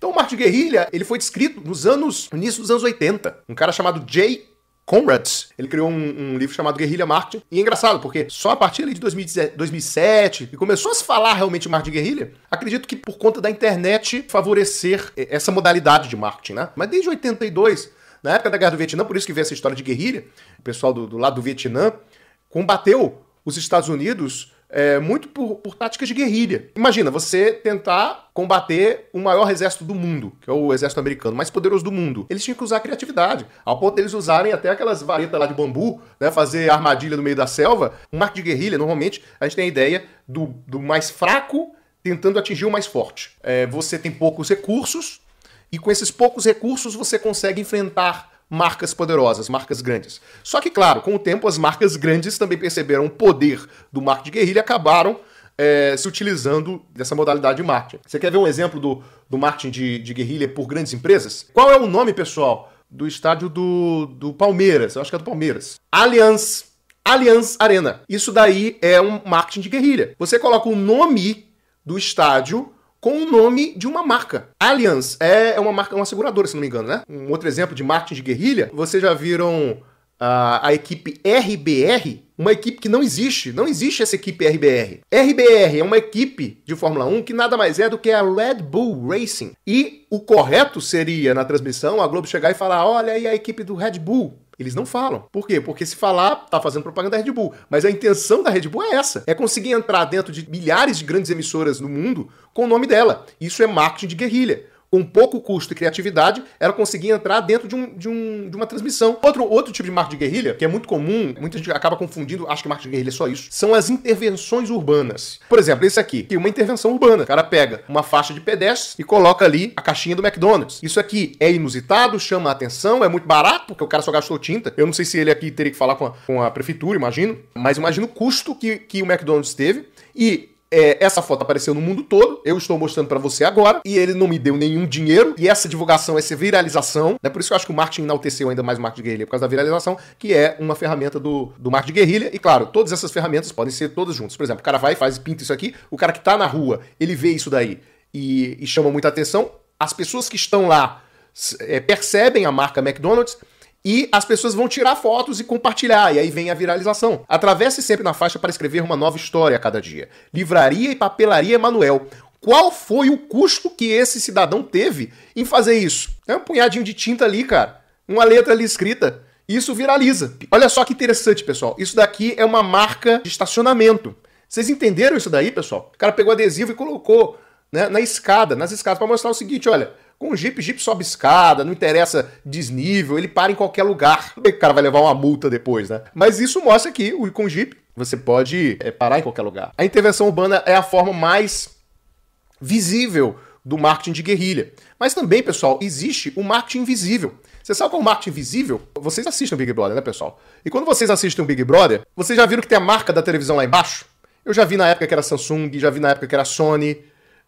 Então o de guerrilha, ele foi descrito nos anos, no início dos anos 80. Um cara chamado Jay Conrads, ele criou um, um, livro chamado Guerrilha Marketing. E é engraçado, porque só a partir de 2007, que começou a se falar realmente de marketing guerrilha, acredito que por conta da internet favorecer essa modalidade de marketing, né? Mas desde 82, na época da Guerra do Vietnã, por isso que vem essa história de guerrilha, o pessoal do, do lado do Vietnã combateu os Estados Unidos é, muito por, por, táticas de guerrilha. Imagina, você tentar combater o maior exército do mundo, que é o exército americano, mais poderoso do mundo. Eles tinham que usar criatividade, ao ponto deles usarem até aquelas varetas lá de bambu, né, fazer armadilha no meio da selva. Um marco de guerrilha, normalmente, a gente tem a ideia do, do mais fraco tentando atingir o mais forte. É, você tem poucos recursos, e com esses poucos recursos você consegue enfrentar marcas poderosas, marcas grandes. Só que, claro, com o tempo, as marcas grandes também perceberam o poder do marketing de guerrilha e acabaram é, se utilizando dessa modalidade de marketing. Você quer ver um exemplo do, do marketing de, de guerrilha por grandes empresas? Qual é o nome, pessoal, do estádio do, do Palmeiras? Eu acho que é do Palmeiras. Allianz. Allianz Arena. Isso daí é um marketing de guerrilha. Você coloca o nome do estádio com o nome de uma marca. Allianz é uma marca, uma seguradora, se não me engano, né? Um outro exemplo de marketing de guerrilha, vocês já viram uh, a equipe RBR, uma equipe que não existe, não existe essa equipe RBR. RBR é uma equipe de Fórmula 1 que nada mais é do que a Red Bull Racing. E o correto seria na transmissão a Globo chegar e falar: olha aí a equipe do Red Bull. Eles não falam. Por quê? Porque se falar, tá fazendo propaganda da Red Bull. Mas a intenção da Red Bull é essa: é conseguir entrar dentro de milhares de grandes emissoras no mundo com o nome dela. Isso é marketing de guerrilha com pouco custo e criatividade, ela conseguia entrar dentro de, um, de, um, de uma transmissão. Outro, outro tipo de marketing de guerrilha, que é muito comum, muita gente acaba confundindo, acho que marketing de guerrilha é só isso, são as intervenções urbanas. Por exemplo, esse aqui, que é uma intervenção urbana. O cara pega uma faixa de pedestres e coloca ali a caixinha do McDonald's. Isso aqui é inusitado, chama a atenção, é muito barato, porque o cara só gastou tinta. Eu não sei se ele aqui teria que falar com a, com a prefeitura, imagino, mas imagino o custo que, que o McDonald's teve. E é, essa foto apareceu no mundo todo, eu estou mostrando para você agora, e ele não me deu nenhum dinheiro, e essa divulgação, essa viralização, né, por isso que eu acho que o marketing enalteceu ainda mais o marketing de guerrilha, por causa da viralização, que é uma ferramenta do, do marketing de guerrilha, e claro, todas essas ferramentas podem ser todas juntas. Por exemplo, o cara vai, faz, pinta isso aqui, o cara que tá na rua, ele vê isso daí e, e chama muita atenção, as pessoas que estão lá é, percebem a marca McDonald's, e as pessoas vão tirar fotos e compartilhar, e aí vem a viralização. Atravesse sempre na faixa para escrever uma nova história a cada dia. Livraria e Papelaria Emanuel. Qual foi o custo que esse cidadão teve em fazer isso? É um punhadinho de tinta ali, cara. Uma letra ali escrita. Isso viraliza. Olha só que interessante, pessoal. Isso daqui é uma marca de estacionamento. Vocês entenderam isso daí, pessoal? O cara pegou adesivo e colocou né, na escada, nas escadas, para mostrar o seguinte: olha, com o Jeep, Jeep sobe escada, não interessa desnível, ele para em qualquer lugar. O cara vai levar uma multa depois, né? Mas isso mostra que com o Jeep você pode é, parar em qualquer lugar. A intervenção urbana é a forma mais visível do marketing de guerrilha. Mas também, pessoal, existe o marketing invisível. Você sabe qual é o marketing invisível? Vocês assistem o Big Brother, né, pessoal? E quando vocês assistem o Big Brother, vocês já viram que tem a marca da televisão lá embaixo? Eu já vi na época que era Samsung, já vi na época que era Sony,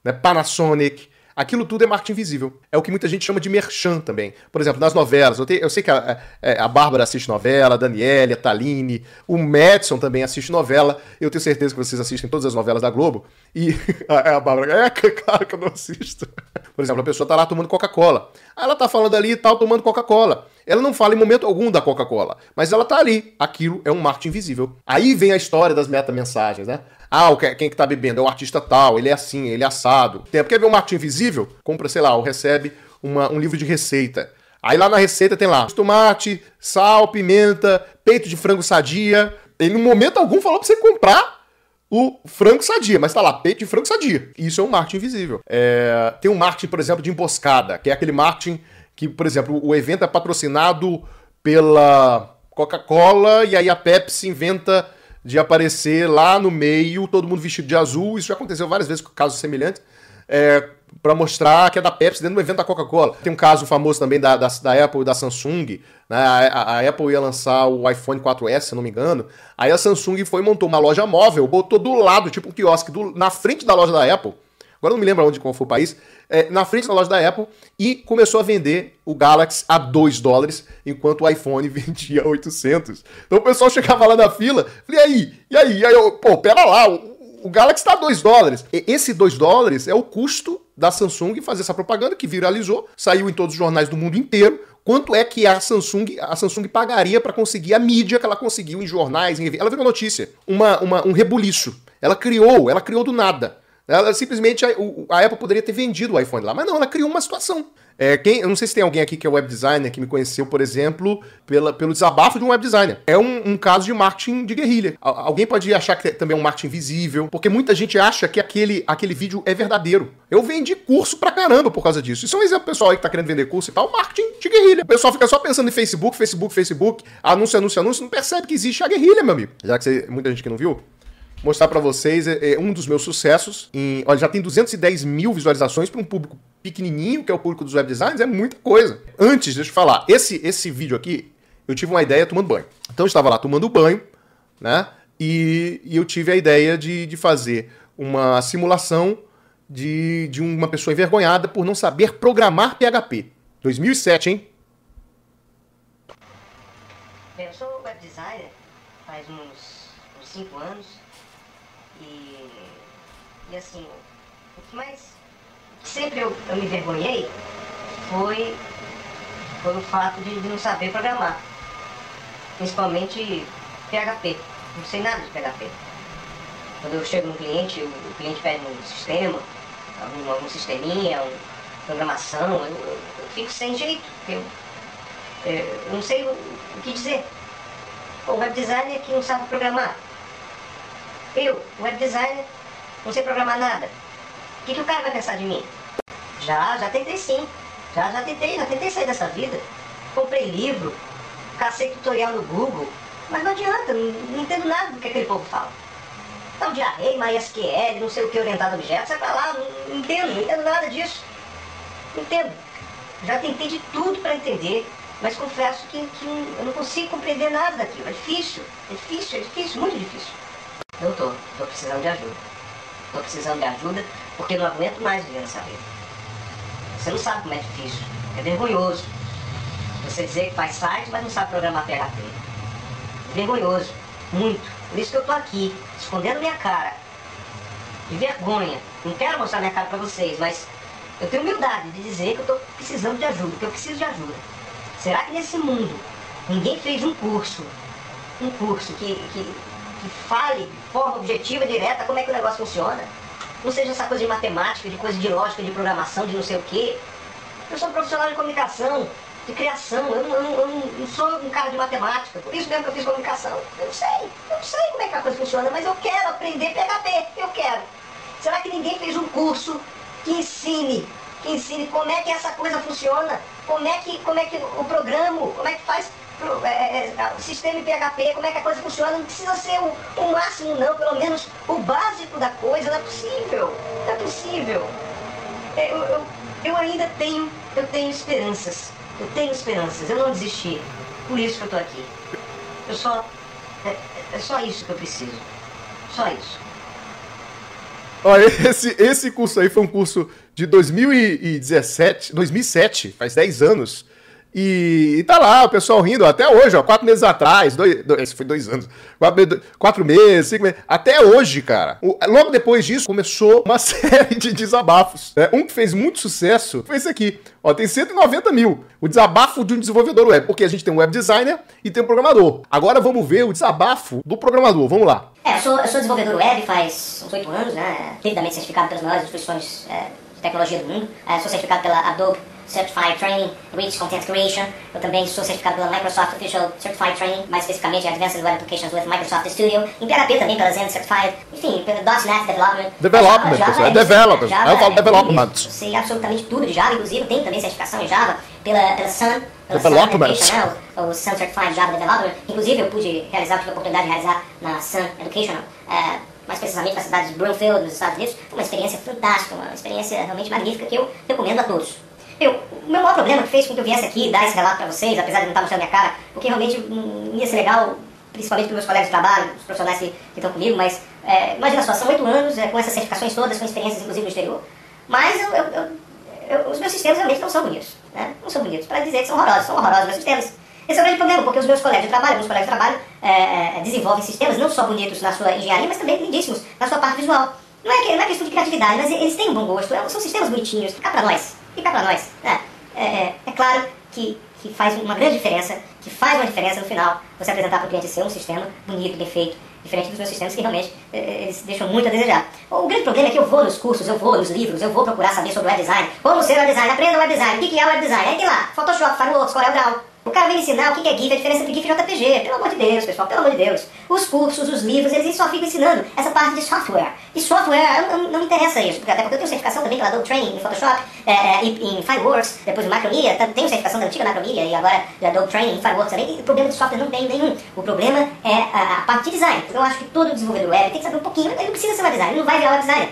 né, Panasonic. Aquilo tudo é marketing visível. É o que muita gente chama de merchan também. Por exemplo, nas novelas. Eu, te, eu sei que a, a, a Bárbara assiste novela, a Daniele, a Taline, o Madison também assiste novela. Eu tenho certeza que vocês assistem todas as novelas da Globo. E a, a Bárbara, é claro que eu não assisto. Por exemplo, a pessoa tá lá tomando Coca-Cola. Aí ela tá falando ali e tal, tomando Coca-Cola. Ela não fala em momento algum da Coca-Cola, mas ela tá ali. Aquilo é um marketing invisível. Aí vem a história das meta-mensagens, né? Ah, quem que tá bebendo é o artista tal, ele é assim, ele é assado. Tem, quer ver um marketing invisível? Compra, sei lá, ou recebe uma, um livro de receita. Aí lá na receita tem lá tomate, sal, pimenta, peito de frango sadia. Ele, em momento algum, falou pra você comprar o frango sadia, mas tá lá, peito de frango sadia. Isso é um marketing invisível. É, tem um marketing, por exemplo, de emboscada, que é aquele marketing que, por exemplo, o evento é patrocinado pela Coca-Cola e aí a Pepsi inventa de aparecer lá no meio, todo mundo vestido de azul. Isso já aconteceu várias vezes com casos semelhantes. É, para mostrar que é da Pepsi dentro do evento da Coca-Cola. Tem um caso famoso também da, da, da Apple e da Samsung. Né? A, a, Apple ia lançar o iPhone 4S, se não me engano. Aí a Samsung foi montou uma loja móvel, botou do lado, tipo um quiosque, do, na frente da loja da Apple. Agora não me lembro onde qual foi o país. É, na frente da loja da Apple e começou a vender o Galaxy a 2 dólares, enquanto o iPhone vendia a 800. Então o pessoal chegava lá na fila, falei, e aí? E aí? E aí eu, pô, pera lá, o, O Galaxy tá 2 dólares. E esse 2 dólares é o custo da Samsung fazer essa propaganda que viralizou, saiu em todos os jornais do mundo inteiro. Quanto é que a Samsung, a Samsung pagaria para conseguir a mídia que ela conseguiu em jornais, em Ela virou notícia, uma, uma, um rebuliço. Ela criou, ela criou do nada. Ela simplesmente a, a, Apple poderia ter vendido o iPhone lá, mas não, ela criou uma situação. É, quem, eu não sei se tem alguém aqui que é web designer que me conheceu, por exemplo, pela, pelo desabafo de um web designer. É um, um caso de marketing de guerrilha. Alguém pode achar que é também é um marketing visível, porque muita gente acha que aquele, aquele vídeo é verdadeiro. Eu vendi curso pra caramba por causa disso. Isso é um exemplo pessoal aí que tá querendo vender curso e tal, marketing de guerrilha. O pessoal fica só pensando em Facebook, Facebook, Facebook, anúncio, anúncio, anúncio, não percebe que existe a guerrilha, meu amigo. Já que você, muita gente que não viu, mostrar para vocês é, é, um dos meus sucessos. Em, olha, já tem 210 mil visualizações para um público pequenininho, que é o público dos web designs, é muita coisa. Antes, deixa eu falar, esse, esse vídeo aqui, eu tive uma ideia tomando banho. Então eu estava lá tomando banho, né? E, e eu tive a ideia de, de fazer uma simulação de, de uma pessoa envergonhada por não saber programar PHP. 2007, hein? Eu sou web designer faz uns 5 anos e, e assim, o que mais sempre eu, eu me vergonhei foi, foi o fato de, de não saber programar. Principalmente PHP. Não sei nada de PHP. Quando eu chego no cliente, o, o cliente pede um sistema, algum, algum sisteminha, uma programação, eu, eu, eu, fico sem jeito, eu, é, eu não sei o, o que dizer. O web designer que não sabe programar. Eu, web designer, não sei programar nada. O que, que o cara vai pensar de mim? Já, já tentei sim. Já, já tentei, já tentei sair dessa vida. Comprei livro, cacei tutorial no Google, mas não adianta, não, não entendo nada do que aquele povo fala. Então, de array, MySQL, não sei o que orientado a objetos, sai pra lá, não, não entendo, não entendo nada disso. Não entendo. Já tentei de tudo para entender, mas confesso que, que eu não consigo compreender nada daquilo. É difícil, é difícil, é difícil, muito difícil. Eu tô, tô precisando de ajuda. Tô precisando de ajuda porque não aguento mais viver nessa vida. Você não sabe como é difícil. É vergonhoso. Você dizer que faz site, mas não sabe programar PHP. É vergonhoso. Muito. Por isso que eu tô aqui, escondendo minha cara. De vergonha. Não quero mostrar minha cara pra vocês, mas eu tenho humildade de dizer que eu tô precisando de ajuda, que eu preciso de ajuda. Será que nesse mundo ninguém fez um curso, um curso que, que que fale de forma objetiva, direta, como é que o negócio funciona. Não seja essa coisa de matemática, de coisa de lógica, de programação, de não sei o quê. Eu sou um profissional de comunicação, de criação. Eu não, eu, não, eu não, sou um cara de matemática. Por isso mesmo que eu fiz comunicação. Eu não sei. Eu não sei como é que a coisa funciona, mas eu quero aprender PHP. Eu quero. Será que ninguém fez um curso que ensine, que ensine como é que essa coisa funciona? Como é que, como é que o programa, como é que faz é, é, o sistema em PHP, como é que a coisa funciona, não precisa ser o, o máximo não, pelo menos o básico da coisa, não é possível, não é possível. É, eu, eu, eu ainda tenho, eu tenho esperanças, eu tenho esperanças, eu não desisti, por isso que eu estou aqui. Eu só, é, é só isso que eu preciso, só isso. Olha, esse, esse curso aí foi um curso de 2017, 2007, faz 10 anos. E, e, tá lá, o pessoal rindo até hoje, ó, quatro meses atrás, dois, dois, esse foi dois anos, quatro, quatro meses, cinco meses, até hoje, cara. O, logo depois disso, começou uma série de desabafos. Né? Um que fez muito sucesso foi esse aqui, ó, tem 190 mil. O desabafo de um desenvolvedor web, porque a gente tem um web designer e tem um programador. Agora vamos ver o desabafo do programador, vamos lá. É, eu sou, eu sou desenvolvedor web faz uns oito anos, né, devidamente certificado pelas maiores instituições é, de tecnologia do mundo. É, sou certificado pela Adobe Certified Training, Reach Content Creation. Eu também sou certificado pela Microsoft Official Certified Training, mais especificamente Advanced Web Applications with Microsoft Studio. Em PHP também pela Zen Certified. Enfim, pela .NET Development. Development, Java, Java, é, development. Java, eu falo development. Eu sei absolutamente tudo de Java, inclusive tenho também certificação em Java pela, pela Sun. Pela development. Sun né, o, o Sun Certified Java Developer. Inclusive eu pude realizar, tive a oportunidade de realizar na Sun Educational. É, mais precisamente na cidade de Broomfield, nos Estados Unidos. Foi uma experiência fantástica, uma experiência realmente magnífica que eu recomendo a todos. Eu, o meu maior problema que fez com que eu viesse aqui dar esse relato para vocês, apesar de não estar mostrando minha cara, porque realmente não ia ser legal, principalmente para meus colegas de trabalho, os profissionais que, estão comigo, mas é, imagina só, são oito anos é, com essas certificações todas, com experiências inclusive no exterior, mas eu, eu, eu, os meus sistemas realmente não são bonitos, né? não são bonitos, para dizer que são horrorosos, são horrorosos meus sistemas. Esse é o grande problema, porque os meus colegas de trabalho, meus colegas de trabalho é, é, desenvolvem sistemas não só bonitos na sua engenharia, mas também lindíssimos na sua parte visual. Não é, que, não é questão de criatividade, mas eles têm um bom gosto, é, são sistemas bonitinhos, fica pra nós, fica pra nós. É, é, é claro que, que faz uma grande diferença, que faz uma diferença no final você apresentar para o cliente seu um sistema bonito, bem feito, diferente dos meus sistemas que realmente eles deixam muito a desejar. O grande problema é que eu vou nos cursos, eu vou nos livros, eu vou procurar saber sobre web design, como ser web design, aprenda web design, o que é web design, aí tem lá, Photoshop, Fireworks, Corel Draw. O cara vem ensinar o que é GIF, a diferença entre GIF e JPG. Pelo amor de Deus, pessoal, pelo amor de Deus. Os cursos, os livros, eles só ficam ensinando essa parte de software. E software, não, não me interessa isso, porque até porque eu tenho certificação também pela Adobe Training em Photoshop, é, é, em, Fireworks, depois do Macromedia, tenho certificação da antiga Macromedia e agora da Adobe Training em Fireworks também. E o problema de software não tem nenhum. O problema é a, a parte de design. Eu acho que todo desenvolvedor web tem que saber um pouquinho, ele não precisa ser web designer, ele não vai virar web designer.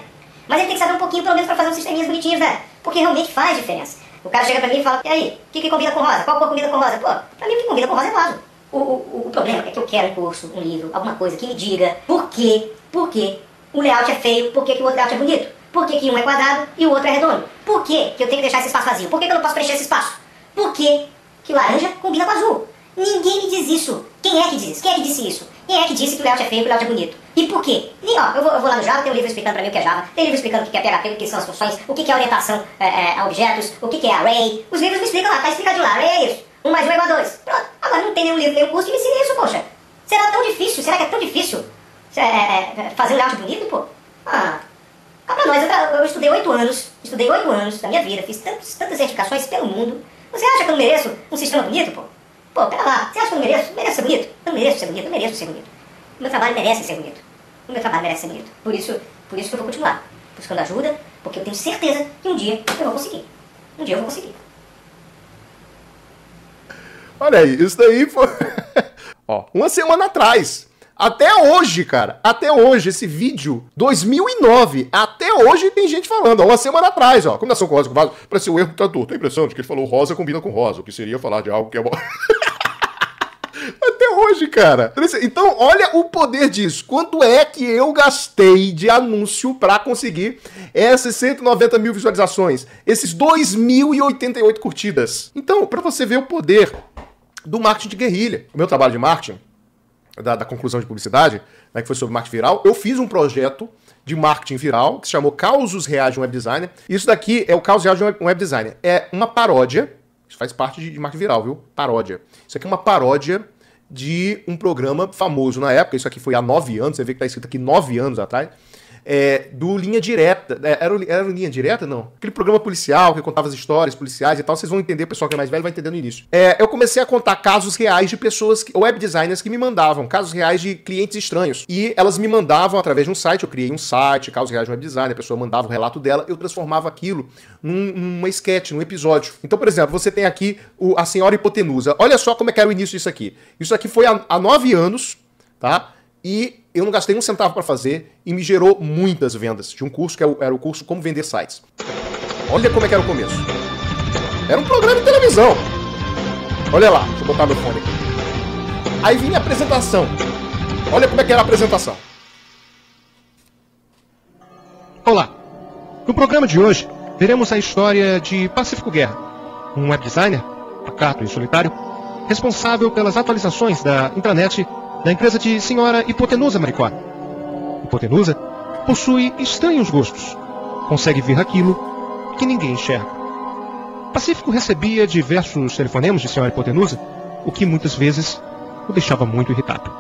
Mas ele tem que saber um pouquinho, pelo menos, para fazer uns sisteminhas bonitinhos, velho. Porque realmente faz diferença. O cara chega pra mim e fala, e aí, o que, que combina com rosa? Qual cor combina com rosa? Pô, pra mim o que combina com rosa é rosa. O, o, o problema é que eu quero um curso, um livro, alguma coisa que me diga por que, por que um layout é feio, por que, que o outro layout é bonito. Por que, que um é quadrado e o outro é redondo? Por que, que eu tenho que deixar esse espaço vazio? Por que, que eu não posso preencher esse espaço? Por que, que laranja combina com azul? Ninguém me diz isso. Quem é que diz isso? Quem é que disse isso? Quem é que disse que o layout é feio e o layout é bonito? E por quê? E ó, eu vou, eu vou lá no Java, tem um livro explicando pra mim o que é Java, tem livro explicando o que é PHP, o que são as funções, o que é orientação é, é, a objetos, o que é array. Os livros me explicam lá, tá explicadinho lá, array é isso. 1 mais 1 é igual a 2. Pronto. Agora não tem nenhum livro, nenhum curso que me ensine isso, poxa. Será tão difícil? Será que é tão difícil é, é, é fazer um layout bonito, pô? Ah, cá pra nós, eu, eu estudei 8 anos, estudei 8 anos da minha vida, fiz tantos, tantas certificações pelo mundo. Você acha que eu não mereço um sistema bonito, pô? Pô, pera lá, você acha que eu não mereço? Mereço ser bonito? Eu mereço ser bonito, eu mereço ser bonito. O meu trabalho merece ser bonito. O meu trabalho merece ser bonito. Por isso, por isso que eu vou continuar buscando ajuda, porque eu tenho certeza que um dia eu vou conseguir. Um dia eu vou conseguir. Olha aí, isso daí foi. Ó, uma semana atrás. Até hoje, cara. Até hoje, esse vídeo, 2009. Até hoje tem gente falando. Ó, uma semana atrás, ó. Combinação com rosa com vaso. Parece um erro tradutor. Tem a impressão de que ele falou rosa combina com rosa. O que seria falar de algo que é bom. Hoje, cara. Então, olha o poder disso. Quanto é que eu gastei de anúncio para conseguir essas 190 mil visualizações? Esses 2.088 curtidas. Então, para você ver o poder do marketing de guerrilha. O meu trabalho de marketing, da, da conclusão de publicidade, né, que foi sobre marketing viral, eu fiz um projeto de marketing viral que se chamou Causos Reais de um Web Designer. Isso daqui é o Caos Real de um Web Designer. É uma paródia, isso faz parte de marketing viral, viu? Paródia. Isso aqui é uma paródia de um programa famoso na época, isso aqui foi há nove anos, você vê que está escrito aqui nove anos atrás, é, do Linha Direta. É, era, era Linha Direta? Não. Aquele programa policial que contava as histórias policiais e tal. Vocês vão entender, o pessoal que é mais velho vai entender no início. É, eu comecei a contar casos reais de pessoas, que, web designers que me mandavam, casos reais de clientes estranhos. E elas me mandavam através de um site, eu criei um site, casos reais de web designer, a pessoa mandava o relato dela, eu transformava aquilo num, numa sketch, num episódio. Então, por exemplo, você tem aqui o, a senhora hipotenusa. Olha só como é que era o início disso aqui. Isso aqui foi há, há nove anos, tá? E eu não gastei um centavo para fazer e me gerou muitas vendas de um curso que é era o curso Como Vender Sites. Olha como é que era o começo. Era um programa de televisão. Olha lá, deixa eu botar meu fone aqui. Aí vinha a apresentação. Olha como é que era a apresentação. Olá. No programa de hoje, veremos a história de Pacífico Guerra, um web designer, pacato e solitário, responsável pelas atualizações da intranet da empresa de senhora Hipotenusa Maricó. Hipotenusa possui estranhos gostos. Consegue ver aquilo que ninguém enxerga. Pacífico recebia diversos telefonemas de senhora Hipotenusa, o que muitas vezes o deixava muito irritado.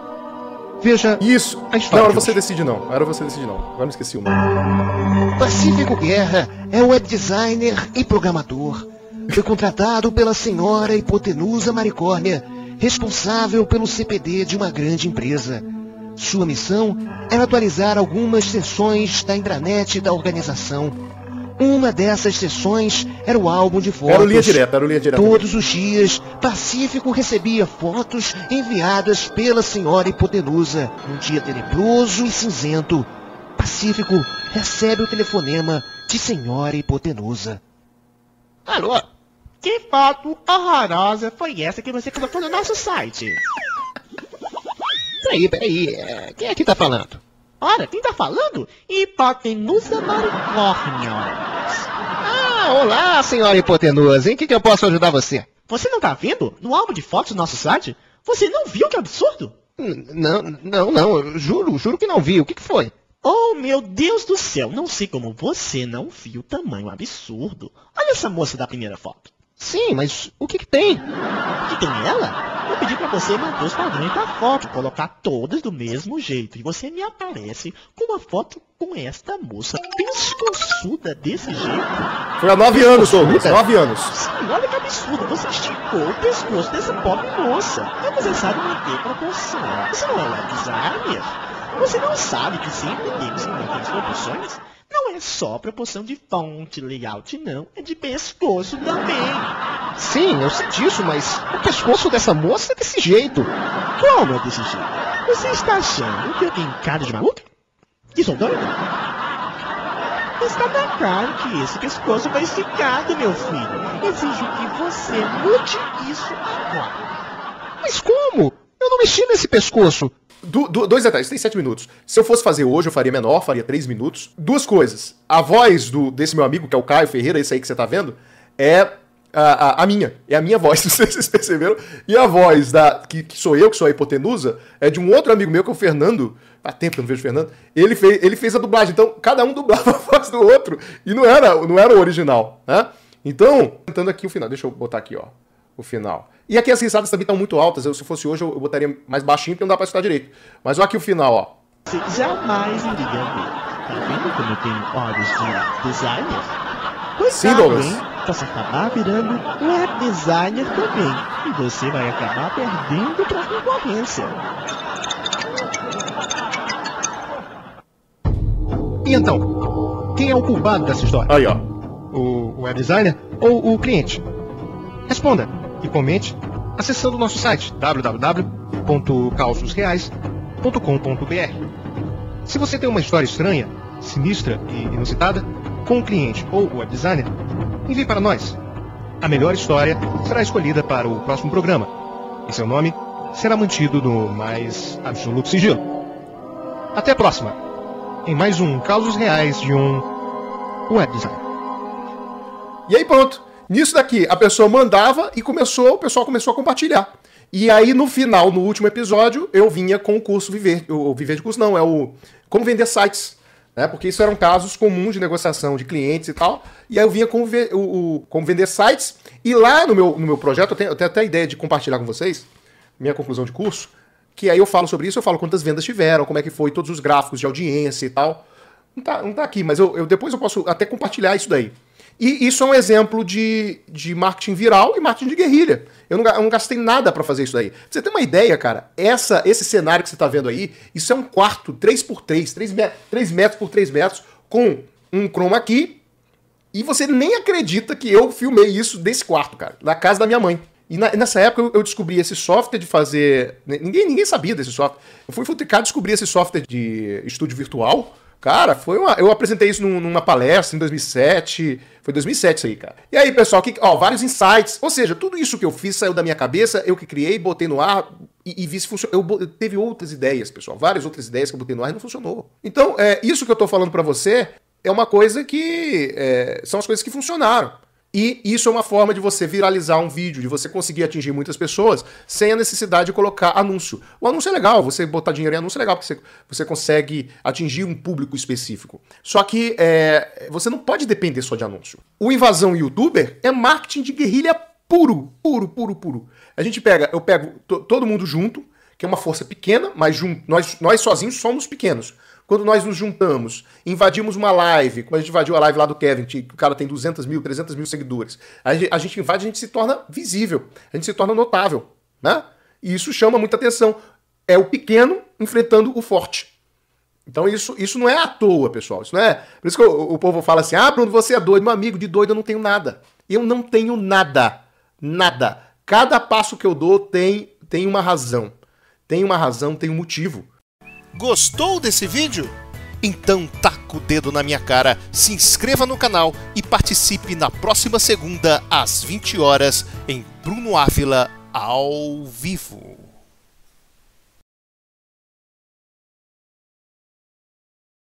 Veja isso. A história não, era você decide não. Era você decide não. Agora me esqueci o nome. Pacífico Guerra é web designer e programador. Foi contratado pela senhora Hipotenusa Maricórnia responsável pelo CPD de uma grande empresa. Sua missão era atualizar algumas seções da intranet da organização. Uma dessas sessões era o álbum de fotos. Era o linha direta, era o linha direta. Todos os dias, Pacífico recebia fotos enviadas pela senhora hipotenusa. Um dia tenebroso e cinzento, Pacífico recebe o telefonema de senhora hipotenusa. Alô? Que foto horrorosa foi essa que você colocou no nosso site? Peraí, peraí. É, quem é que tá falando? Ora, quem tá falando? Hipotenusa Maricórnia. Ah, olá, senhora hipotenusa. Em que, que eu posso ajudar você? Você não tá vendo? No álbum de fotos do nosso site? Você não viu que absurdo? N- Não, não, não, juro, juro que não vi. O que, que foi? Oh, meu Deus do céu, não sei como você não viu tamanho absurdo. Olha essa moça da primeira foto. Sim, mas o que, que tem? que tem ela? Eu pedi pra você manter os padrões da foto, colocar todas do mesmo jeito. E você me aparece com uma foto com esta moça pescoçuda desse jeito. Foi há nove anos, Douglas. Nove anos. Sim, olha que absurdo. Você esticou o pescoço dessa pobre moça. Você sabe manter proporção. Você não é web designer? Você não sabe que sempre temos que manter as proporções? Não é só proporção de fonte, layout, não. É de pescoço também. Sim, eu sei disso, mas o pescoço dessa moça é desse jeito. Como é desse jeito? Você está achando que eu tenho cara de maluco? Que sou doido? Está na cara que esse pescoço vai esticado, meu filho. Exijo que você mude isso agora. Mas como? Eu não mexi nesse pescoço. Du- dois detalhes, tem sete minutos. Se eu fosse fazer hoje, eu faria menor, faria três minutos. Duas coisas. A voz do, desse meu amigo, que é o Caio Ferreira, esse aí que você tá vendo, é a, a- a minha. É a minha voz, não sei se vocês perceberam. E a voz da que, que sou eu, que sou a hipotenusa, é de um outro amigo meu, que é o Fernando. Faz tempo que eu não vejo o Fernando. Ele fez, ele fez a dublagem. Então, cada um dublava a voz do outro. E não era, não era o original, né? Então, tentando aqui o final. Deixa eu botar aqui, ó. O final. E aqui as risadas também estão muito altas. Eu, se fosse hoje, eu, botaria mais baixinho, porque não dá pra escutar direito. Mas olha aqui o final, ó. Você jamais iria ver. Tá vendo como eu tenho olhos de designer? Cuidado, Sim, Douglas. Posso acabar virando web designer também. E você vai acabar perdendo pra concorrência. E então? Quem é o culpado dessa história? Aí, ó. O web designer ou o cliente? Responda e comente acessando o nosso site www.causosreais.com.br. Se você tem uma história estranha, sinistra e inusitada, com o cliente ou o web designer, envie para nós. A melhor história será escolhida para o próximo programa e seu nome será mantido no mais absoluto sigilo. Até a próxima, em mais um Causos Reais de um web designer. E aí pronto. Nisso daqui, a pessoa mandava e começou, o pessoal começou a compartilhar. E aí, no final, no último episódio, eu vinha com o curso Viver. O Viver de curso não, é o Como Vender Sites. Né? Porque isso eram casos comuns de negociação de clientes e tal. E aí eu vinha com o, o Como Vender Sites. E lá no meu, no meu projeto, eu tenho, eu tenho até a ideia de compartilhar com vocês, minha conclusão de curso, que aí eu falo sobre isso, eu falo quantas vendas tiveram, como é que foi, todos os gráficos de audiência e tal. Não tá, não tá aqui, mas eu, eu- depois eu posso até compartilhar isso daí. E isso é um exemplo de, de marketing viral e marketing de guerrilha. Eu não, eu não gastei nada pra fazer isso daí. Pra você ter uma ideia, cara, essa, esse cenário que você tá vendo aí, isso é um quarto 3x3, 3, me 3 metros por 3 metros, com um chroma key, e você nem acredita que eu filmei isso desse quarto, cara, na casa da minha mãe. E na- nessa época eu, descobri esse software de fazer. Ninguém, ninguém sabia desse software. Eu fui futricar, descobri esse software de estúdio virtual. Cara, foi uma. Eu apresentei isso num- numa palestra em 2007. Foi 2007 isso aí, cara. E aí, pessoal, que, ó, vários insights. Ou seja, tudo isso que eu fiz saiu da minha cabeça, eu que criei, botei no ar e, e vi se funcionou. Eu, bo- teve outras ideias, pessoal. Várias outras ideias que eu botei no ar e não funcionou. Então, é, isso que eu tô falando pra você é uma coisa que. é, são as coisas que funcionaram. E isso é uma forma de você viralizar um vídeo, de você conseguir atingir muitas pessoas sem a necessidade de colocar anúncio. O anúncio é legal, você botar dinheiro em anúncio é legal, porque você, você consegue atingir um público específico. Só que é, você não pode depender só de anúncio. O Invasão Youtuber é marketing de guerrilha puro, puro, puro, puro. A gente pega, eu pego to- todo mundo junto, que é uma força pequena, mas jun- nós, nós sozinhos somos pequenos. Quando nós nos juntamos, invadimos uma live, como a gente invadiu a live lá do Kevin, que o cara tem 200 mil, 300 mil seguidores, a gente, a gente invade, a gente se torna visível, a gente se torna notável, né? E isso chama muita atenção. É o pequeno enfrentando o forte. Então isso, isso não é à toa, pessoal. Isso não é. Por isso que o, o povo fala assim: ah, Bruno, você é doido. Meu amigo, de doido eu não tenho nada. Eu não tenho nada. Nada. Cada passo que eu dou tem, tem uma razão. Tem uma razão, tem um motivo. Gostou desse vídeo? Então taca o dedo na minha cara, se inscreva no canal e participe na próxima segunda às 20 horas em Bruno Ávila ao vivo.